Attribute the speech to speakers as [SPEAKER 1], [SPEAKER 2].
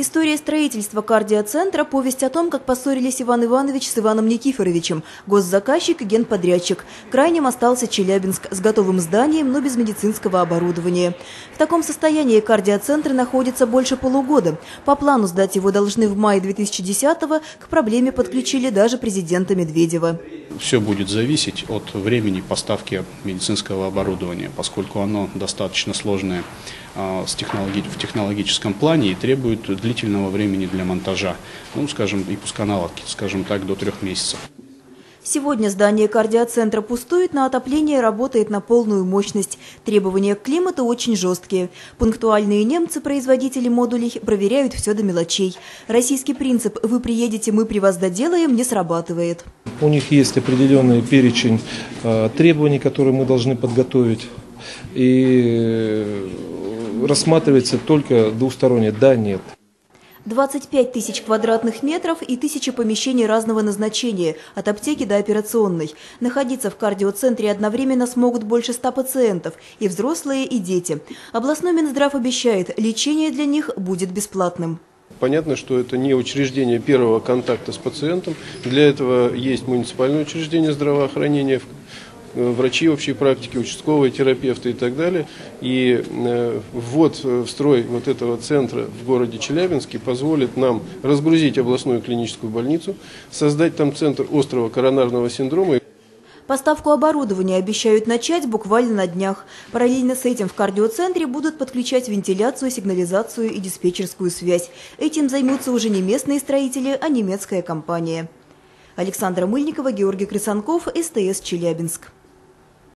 [SPEAKER 1] История строительства кардиоцентра – повесть о том, как поссорились Иван Иванович с Иваном Никифоровичем, госзаказчик и генподрядчик. Крайним остался Челябинск с готовым зданием, но без медицинского оборудования. В таком состоянии кардиоцентр находится больше полугода. По плану сдать его должны в мае 2010-го, к проблеме подключили даже президента Медведева.
[SPEAKER 2] Все будет зависеть от времени поставки медицинского оборудования, поскольку оно достаточно сложное а, в технологическом плане и требует длительного времени для монтажа, ну, скажем, и пусконаладки, скажем так, до трех месяцев.
[SPEAKER 1] Сегодня здание кардиоцентра пустует, но отопление работает на полную мощность. Требования к климату очень жесткие. Пунктуальные немцы, производители модулей, проверяют все до мелочей. Российский принцип «вы приедете, мы при вас доделаем» не срабатывает.
[SPEAKER 3] У них есть определенный перечень э, требований, которые мы должны подготовить. И рассматривается только двусторонне, да, нет.
[SPEAKER 1] 25 тысяч квадратных метров и тысячи помещений разного назначения, от аптеки до операционной. Находиться в кардиоцентре одновременно смогут больше 100 пациентов, и взрослые, и дети. Областной Минздрав обещает, лечение для них будет бесплатным.
[SPEAKER 4] Понятно, что это не учреждение первого контакта с пациентом. Для этого есть муниципальное учреждение здравоохранения, Э, врачи общей практики, участковые терапевты и так далее. И э, ввод в строй вот этого центра в городе Челябинске позволит нам разгрузить областную клиническую больницу, создать там центр острого коронарного синдрома.
[SPEAKER 1] Поставку оборудования обещают начать буквально на днях. Параллельно с этим в кардиоцентре будут подключать вентиляцию, сигнализацию и диспетчерскую связь. Этим займутся уже не местные строители, а немецкая компания. Александра Мыльникова, Георгий Крысанков, СТС Челябинск.